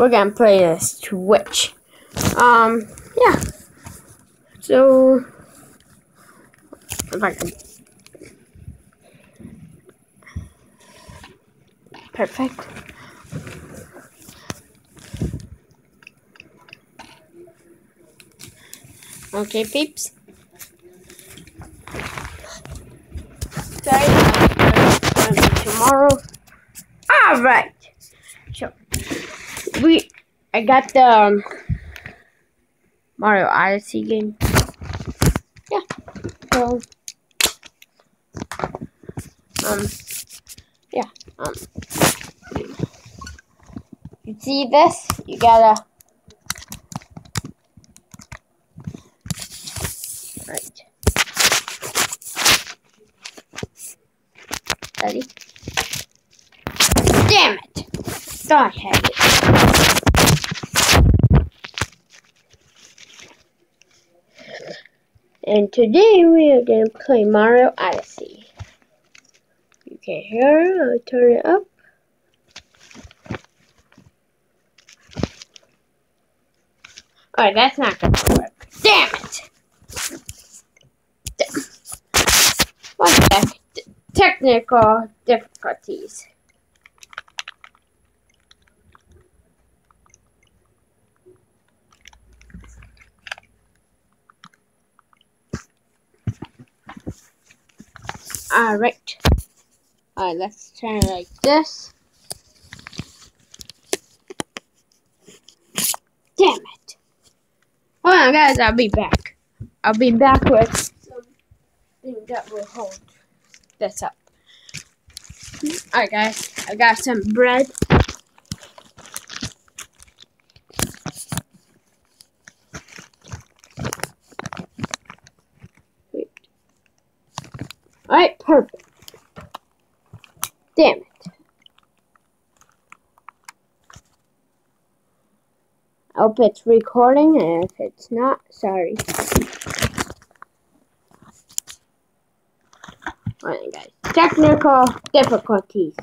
we're gonna play the Switch. Um, yeah. So, if I can. Perfect. Okay, peeps. Tomorrow. All right. So we, I got the um, Mario Odyssey game. Yeah. So, um, yeah. Um, you see this? You gotta. Right. Ready? Damn it! It. And today we are going to play Mario Odyssey. You can hear I'll turn it up. Alright, that's not going to work. Damn it! One sec. Technical difficulties. Alright. Alright, let's turn it like this. Damn it. Hold on, guys, I'll be back. I'll be back with something that will hold this up. Alright, guys, I got some bread. Alright, perfect. Damn it. I hope it's recording, and if it's not, sorry. Alright, guys. Technical difficulties.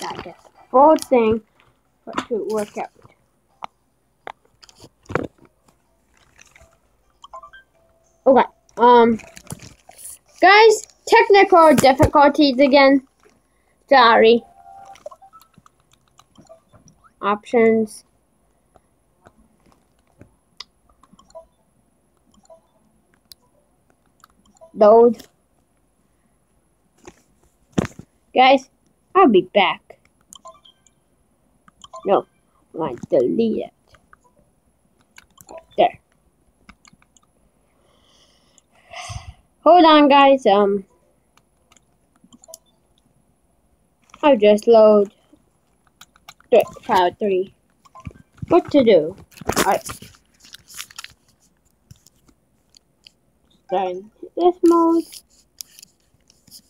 Got this whole thing but to work out. Okay. Um guys, technical difficulties again. Sorry. Options. Load. Guys, I'll be back. No, I delete it. There. Hold on, guys. Um, I'll just load th file three. What to do? Alright. Starting this mode.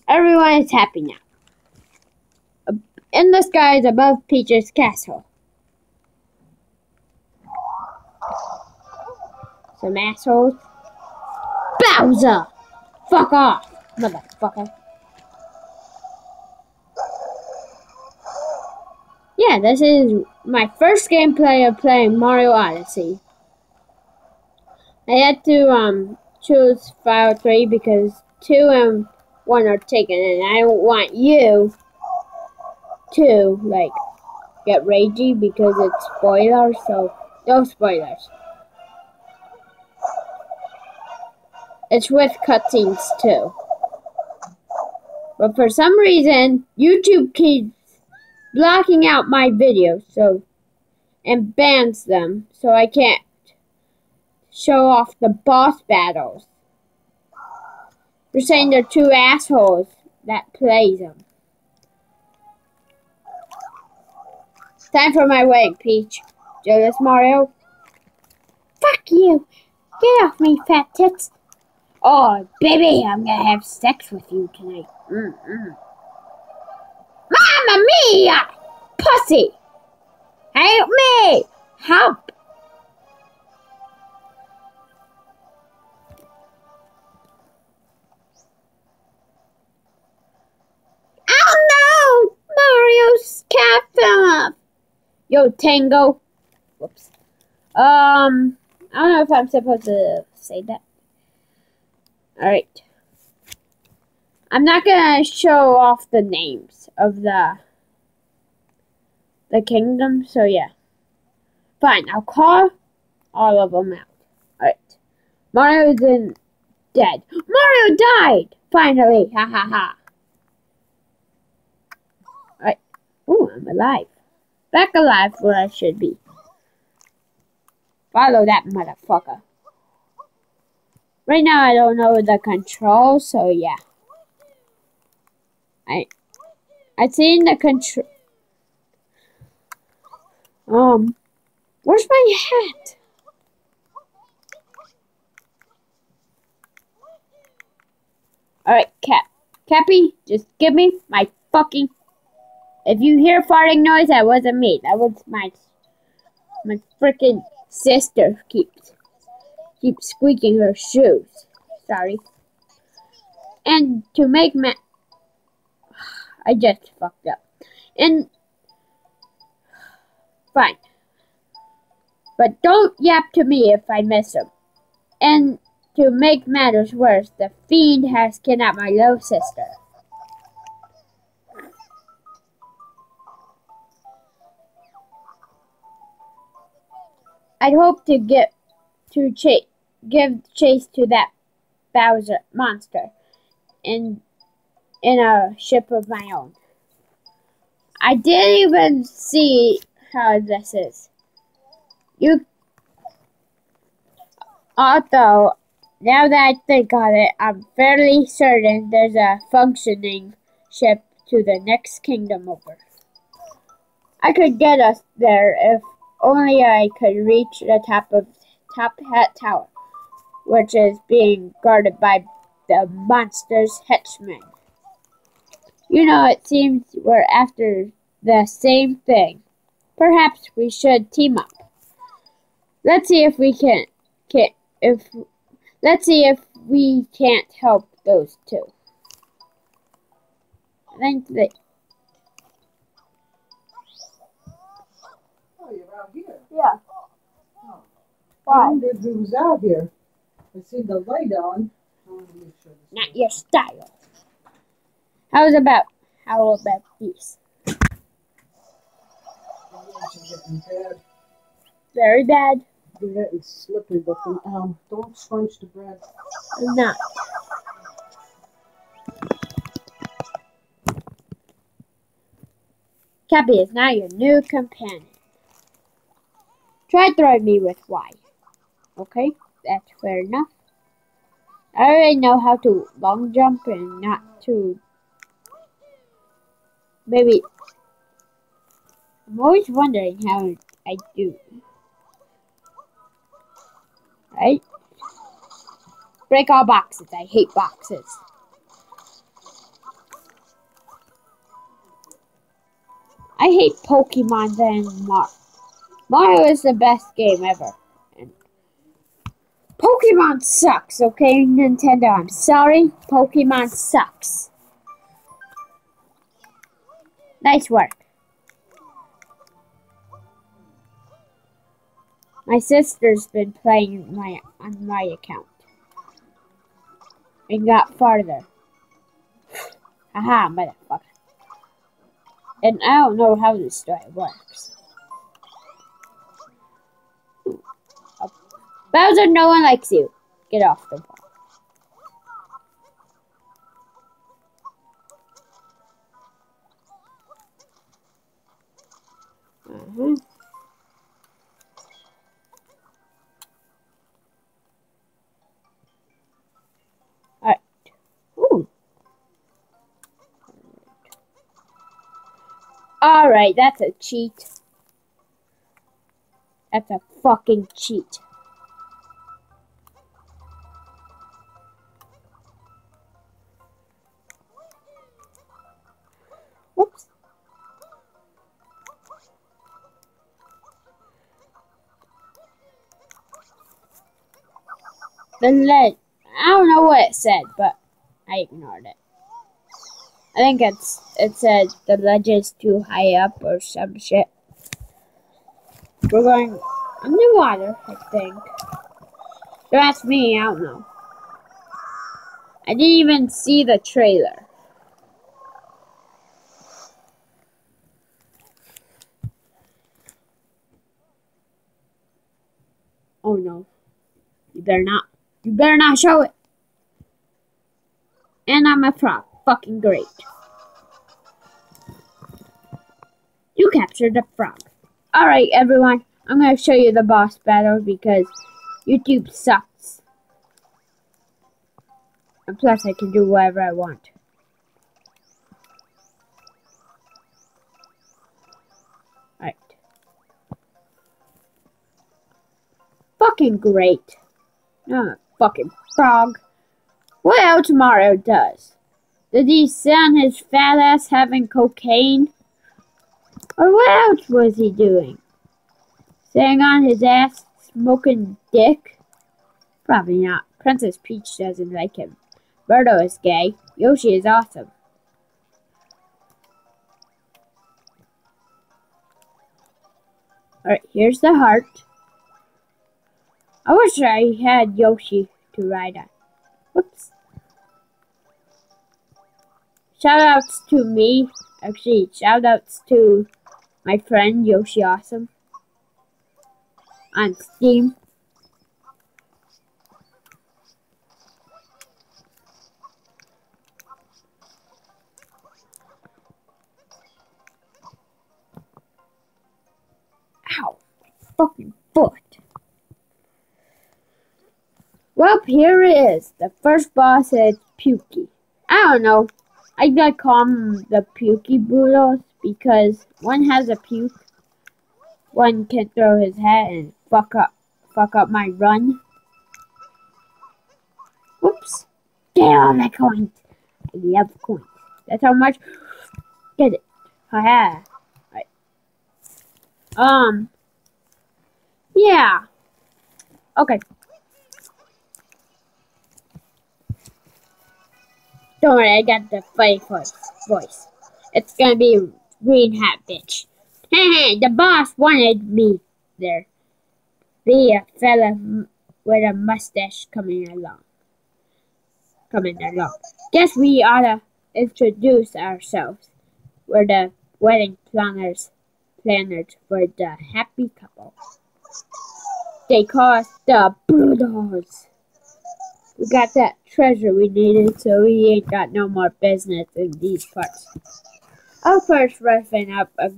Everyone is happy now. In the skies above Peach's castle. Some assholes. Bowser! Fuck off, motherfucker. Yeah, this is my first gameplay of playing Mario Odyssey. I had to um choose file 3 because 2 and 1 are taken and I don't want you to like get ragey because it's spoilers, so no spoilers. It's with cutscenes too. But for some reason, YouTube keeps blocking out my videos, so and bans them, so I can't show off the boss battles. They're saying they're two assholes that plays them. Time for my wake, Peach. Do this, Mario? Fuck you! Get off me, fat tits! Oh, baby, I'm gonna have sex with you tonight. Mm -mm. Mamma mia! Pussy! Help me! Help! Oh no! Mario's cap fell off! Yo, Tango. Whoops. Um, I don't know if I'm supposed to say that. Alright. I'm not gonna show off the names of the the kingdom, so yeah. Fine, I'll call all of them out. Alright. Mario's in dead. Mario died! Finally! Ha ha ha. Alright. Ooh, I'm alive. Back alive where I should be. Follow that motherfucker. Right now I don't know the controls, so yeah. I I seen the control um where's my hat? Alright, Cap. Cappy, just give me my fucking if you hear farting noise, that wasn't me. That was my my freaking sister keeps keeps squeaking her shoes. Sorry. And to make ma I just fucked up. And fine. But don't yap to me if I miss him. And to make matters worse, the fiend has kidnapped my little sister. I'd hope to get to chase, give chase to that Bowser monster in in a ship of my own. I didn't even see how this is. You, although now that I think on it, I'm fairly certain there's a functioning ship to the next kingdom over. I could get us there if only I could reach the top of Top Hat Tower, which is being guarded by the monster's henchmen. You know, it seems we're after the same thing. Perhaps we should team up. Let's see if we can, can if let's see if we can't help those two. I think they Yeah. Oh. Why? I wondered who was out here. I see the light on. Not your style. How's about how about these? Bad. Very bad. They're getting slippery looking. Um, don't scrunch the bread. I'm not. Cappy is now your new companion. Try throwing me with Y. Okay, that's fair enough. I already know how to long jump and not to... Maybe... I'm always wondering how I do. Right? Break all boxes. I hate boxes. I hate Pokemon than Mark. Mario is the best game ever. Pokemon sucks, okay, Nintendo? I'm sorry. Pokemon sucks. Nice work. My sister's been playing my on my account. And got farther. Haha, motherfucker. And I don't know how this story works. Bowser, no one likes you. Get off the ball. Mm-hmm. Alright. That's a cheat. That's a fucking cheat. The lead. I don't know what it said, but I ignored it. I think it's it said the ledge is too high up or some shit. We're going underwater, I think. Don't me, I don't know. I didn't even see the trailer. Oh no. You better not. You better not show it. And I'm a frog. Fucking great. You captured the frog. Alright, everyone. I'm going to show you the boss battle because YouTube sucks. And plus, I can do whatever I want. Alright. Fucking great. No, fucking frog. What else Mario does? Did he send his fat ass having cocaine? Or what else was he doing? Sitting on his ass, smoking dick? Probably not. Princess Peach doesn't like him. Birdo is gay. Yoshi is awesome. Alright, here's the heart. I wish I had Yoshi to ride on. Whoops. Shoutouts to me. Actually, shoutouts to my friend Yoshi Awesome on Steam. Ow, fucking foot. Well, here it is. The first boss is Pukey. I don't know. I got call them the Pukey Broodals because one has a puke, one can throw his hat and fuck up, fuck up my run. Whoops! Damn my coins. I love coins. That's how much. Get it. Haha. Right. Um. Yeah. Okay. Don't worry, I got the funny voice. It's gonna be green hat bitch. Hey, hey, the boss wanted me there. Be a fella with a mustache coming along. Coming along. Guess we ought to introduce ourselves. We're the wedding planners, planners for the happy couple. They call us the Broodals. We got that treasure we needed, so we ain't got no more business in these parts. I'll first up a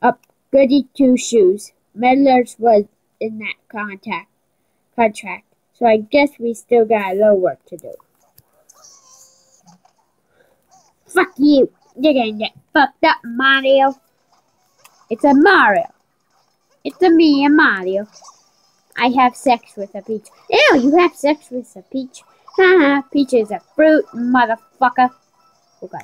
up goody two shoes. Meddlers was in that contact contract, so I guess we still got a little work to do. Fuck you! You're gonna get fucked up, Mario. It's a Mario. It's a me, a Mario. I have sex with a peach. Ew, you have sex with a peach. Haha, peach is a fruit, motherfucker. Oh god.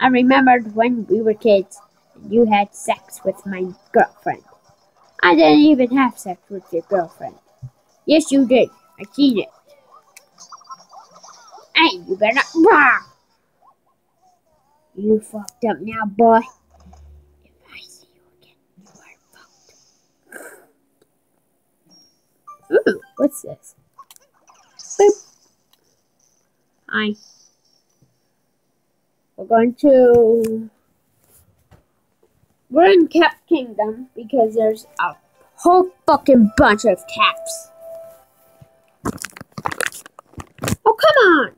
I remembered when we were kids and you had sex with my girlfriend. I didn't even have sex with your girlfriend. Yes, you did. I seen it. Hey, you better not. You fucked up now, boy. Ooh, what's this? Boop. Hi. We're going to... We're in Cap Kingdom because there's a whole fucking bunch of caps. Oh, come on!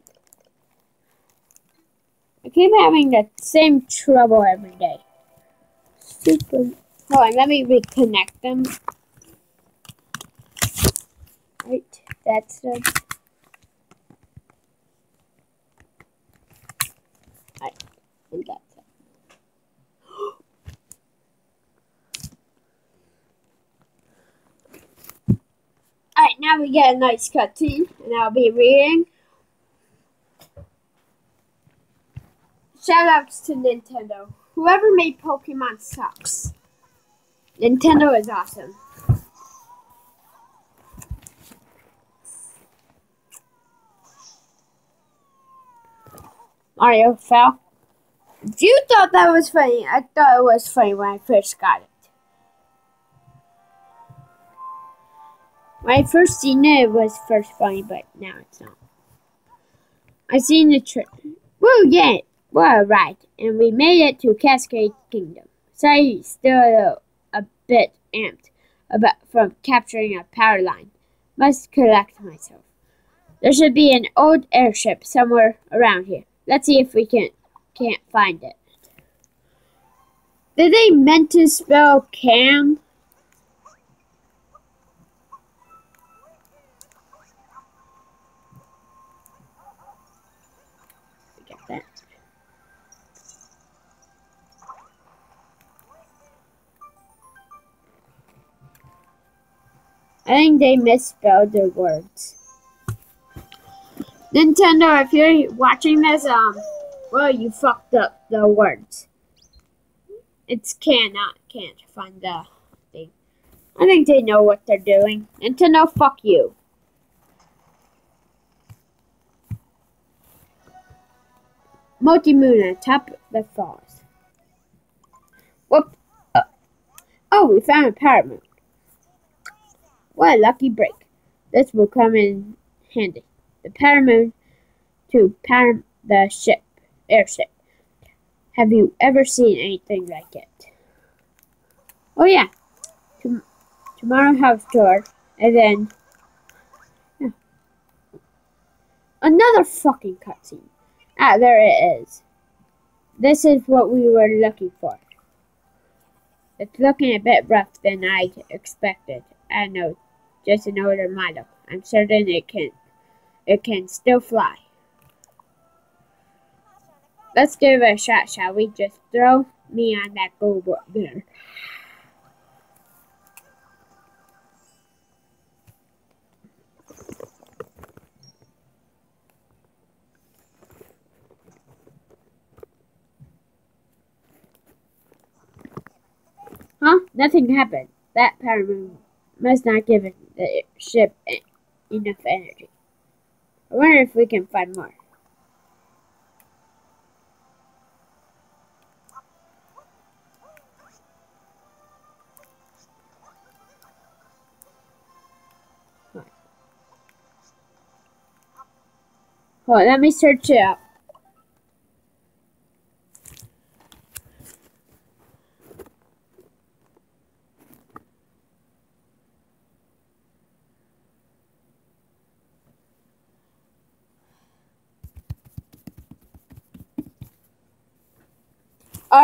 I keep having the same trouble every day. Super. Hold on, let me reconnect them. Right, that's the. Right, and that's it. Alright, now we get a nice cutscene, and I'll be reading. Shoutouts to Nintendo. Whoever made Pokemon sucks. Nintendo is awesome. Mario fell. You thought that was funny, I thought it was funny when I first got it. When I first seen it, it was first funny, but now it's not. I seen the trip. Woo, yeah, we're right, and we made it to Cascade Kingdom. Say, so still a, a bit amped about from capturing a power line. Must collect myself. There should be an old airship somewhere around here. Let's see if we can can't find it. Did they meant to spell cam? Get that. I think they misspelled their words. Nintendo, if you're watching this, um, well, you fucked up the words. It's cannot, can't find the thing. I think they know what they're doing. Nintendo, fuck you. Multi Moon on top of the falls. Whoop. Uh, oh, we found a power moon. What a lucky break. This will come in handy. The Paramount to power the ship, airship. Have you ever seen anything like it? Oh yeah, Tom- tomorrow house tour, and then yeah. another fucking cutscene. Ah, there it is. This is what we were looking for. It's looking a bit rough than I'd expected. I know, just an older model. I'm certain it can, it can still fly. Let's give it a shot, shall we? Just throw me on that board there. Huh? Nothing happened. That power moon must not give the ship enough energy. I wonder if we can find more. Hold let me search it up.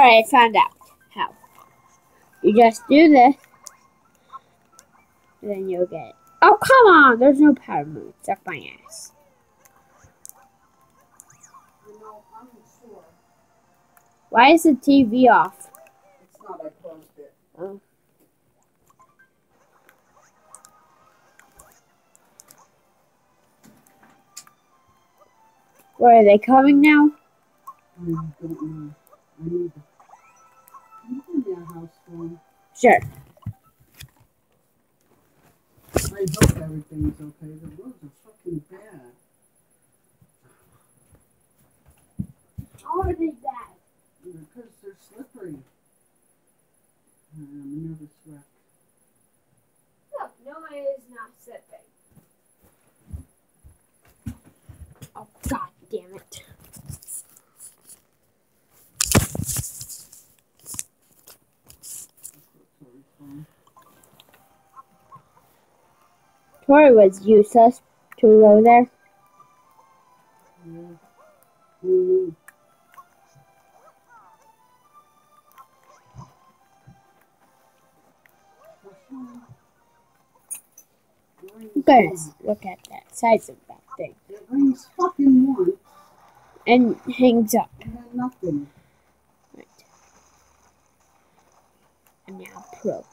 Alright, I found out how. You just do this, and then you'll get it. Oh, come on! There's no power moon. Suck my ass. You know, I'm sure. Why is the TV off? It's not, I closed it. Oh. Where are they coming now? Mm, mm, mm. I don't know. I need to. You can be a house phone. Sure. I hope everything's okay. The roads are fucking bad. How are they bad? Because they're slippery. I'm a nervous wreck. Look, no is not slipping. Oh, god damn it. Sorry, phone. Tori was useless to go there. Goodness, look at that size of that thing. It rings fucking once And hangs up. and nothing. Right. And now pro.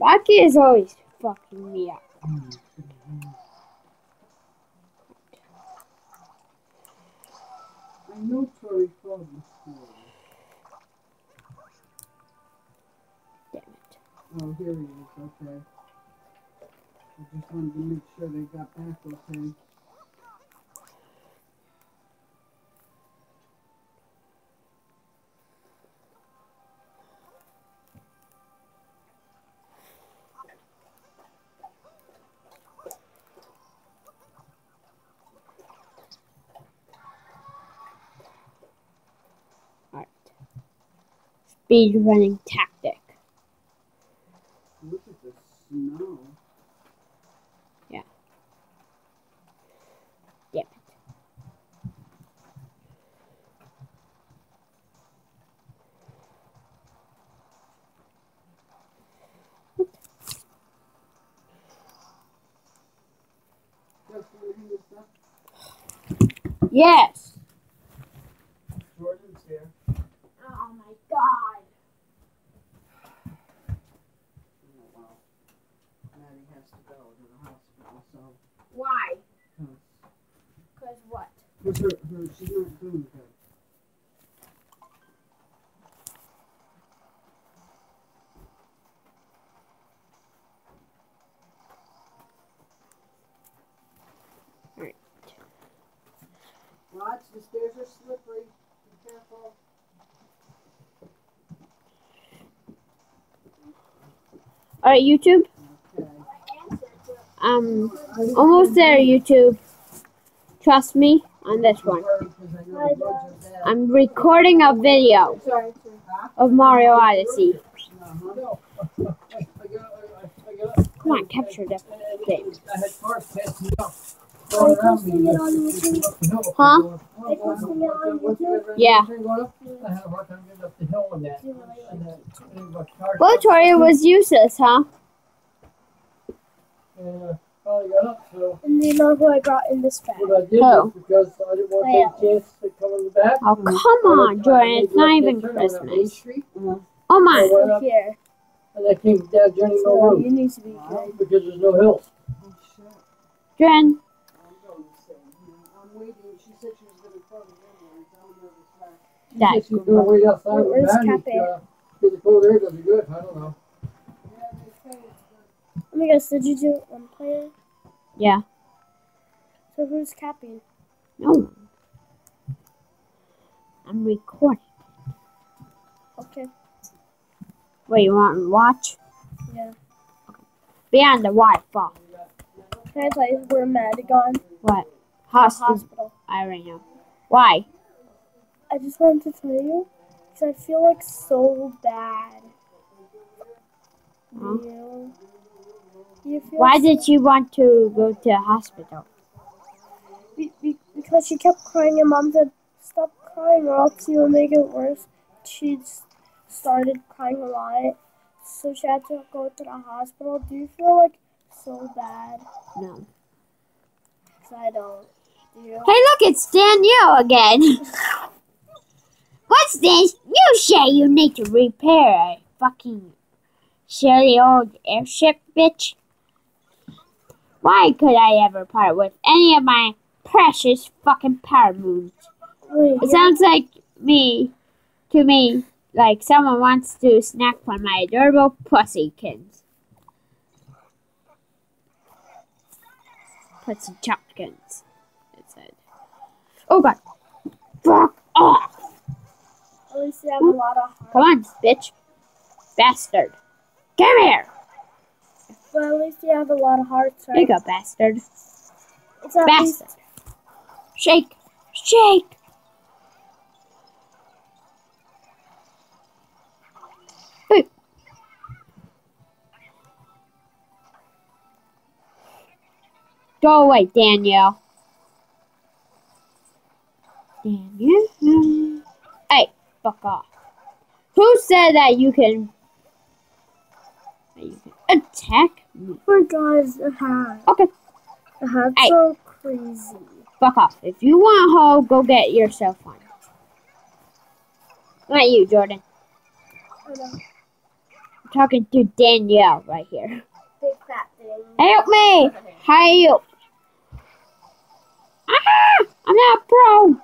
Rocky is always fucking me up. I know Tori called before. Damn it. Oh, here he is. Okay. I just wanted to make sure they got back okay. Speed running tactic. Look at the snow. It. Just wanna hang this up. Yes. Jordan's here. Oh my god. Oh, wow. Maddie has to go to the hospital, so. Why? Cause, what? Cause what? 'cause her, her, she's not doing good. Alright. Watch, the stairs are slippery. Be careful. Alright, YouTube. Okay. Um, almost there, YouTube. Trust me on this one. I'm recording a video of Mario Odyssey. Come on, capture the thing. Huh? Yeah. Well, had was useless, time And, uh, finally got up, so And you know who I brought in this bag? what I did Who? was because I didn't want to take a chance to come in the back. Oh, come on, Jordan. It's not even Christmas. Oh my. I went Right up here. and I came down Journey Mill So Road you need to be good. because there's no hills. Jordan, I'm waiting. She said she was gonna call me anyway. I don't know this fact. She That- said she's gonna wait outside Where's Maddie. Cafe? Uh, the cold air does it good. I don't know. Let me guess, did you do it one player? yeah. So who's capping? No. I'm recording. Okay. Wait, you want to watch? Yeah. Be on the Wi-Fi. Can I tell you where Maddie gone? What? Hospital. hospital. I already know. Why? I just wanted to tell you because I feel like so bad. Huh? You? Do you feel Why did she want to go to the hospital? Be- be- because she kept crying and mom said, stop crying or else you'll make it worse. She started crying a lot. So she had to go to the hospital. Do you feel like so bad? No. I don't. Do? Hey, look, it's Danielle again. What's this? You say you need to repair a fucking silly old airship, bitch. Why could I ever part with any of my precious fucking power moons? It sounds like me, to me, like someone wants to snack on my adorable pussykins. Pussy chopkins, it said. Oh god. Fuck off! At least you have a lot of heart. Come on, bitch. Bastard. Come here! But at least you have a lot of hearts, Here you right? go, bastard. It's at least Bastard. Shake! Shake! Go away, Danielle. Danielle. Hey, fuck off. Who said that you can, that you can attack me? Oh my god, the hat. Okay, The hat's Hey. so crazy. fuck off. If you want a hoe, go get yourself one. Not you, Jordan. I'm talking to Danielle right here. Big fat thing. Help me! Help! Ah! I'm not pro!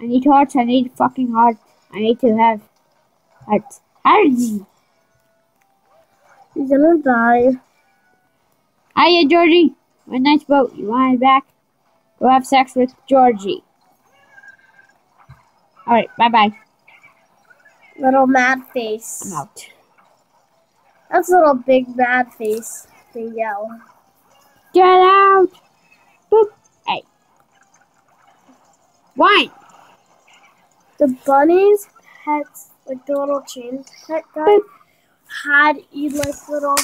I need hearts, I need fucking hearts. I need to have hearts. Hearts! He's gonna die. Hiya, Georgie! My nice boat. You want it back? Go have sex with Georgie. Alright, bye bye. Little mad face. I'm out. That's a little big mad face. Danielle. Get out! Boop! Hey. Why? The bunnies pets, like the little chain pet guy, had a like little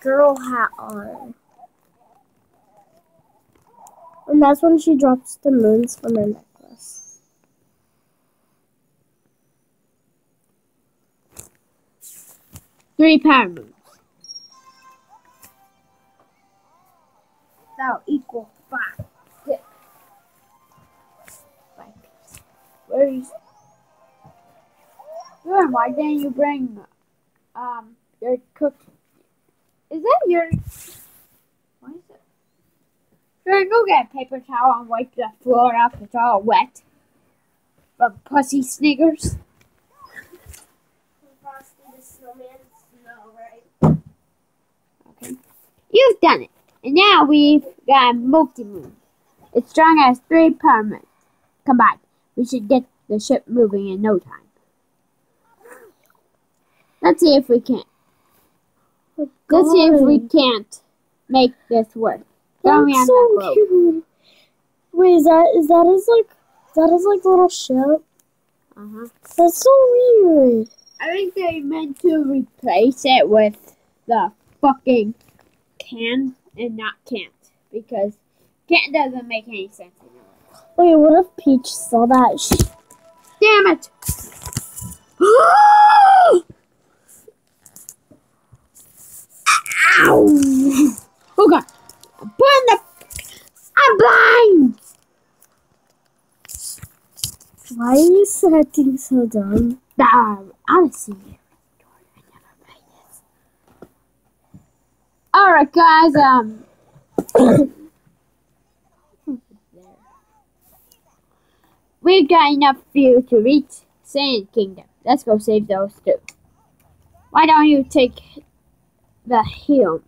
girl hat on. And that's when she drops the moons from her necklace. Three power moons. That'll equal five. Five. Where is Good. Why didn't you bring um your cook? Is that your? What is it? Sure, go get a paper towel and wipe the floor up. It's all wet from pussy sniggers. Okay. You've done it. And now we've got a multi moon. It's strong as three permanents combined. We should get the ship moving in no time. Let's see if we can't. Let's see if we can't make this work. Throw me on That's that so cute. Wait, is that is that his like that is like little ship? Uh-huh. That's so weird. I think they meant to replace it with the fucking can and not can't because can't doesn't make any sense anymore. Wait, what if Peach saw that? Damn it! Ow! Oh god! In the. I'm blind! why are you acting so dumb? Ah, honestly. Alright, guys, um. We've got enough fuel to reach Sand Kingdom. Let's go save those two. Why don't you take the helm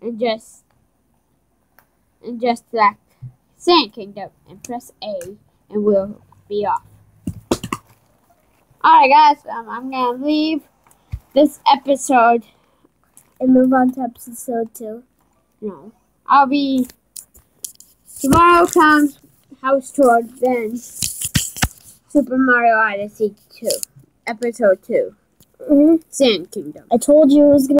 and just and just select Sand Kingdom and press A and we'll be off. Alright guys, um, I'm gonna leave this episode. And move on to episode two. No. I'll be tomorrow comes House Tour, then Super Mario Odyssey 2. Episode 2. hmm Sand Kingdom. I told you it was gonna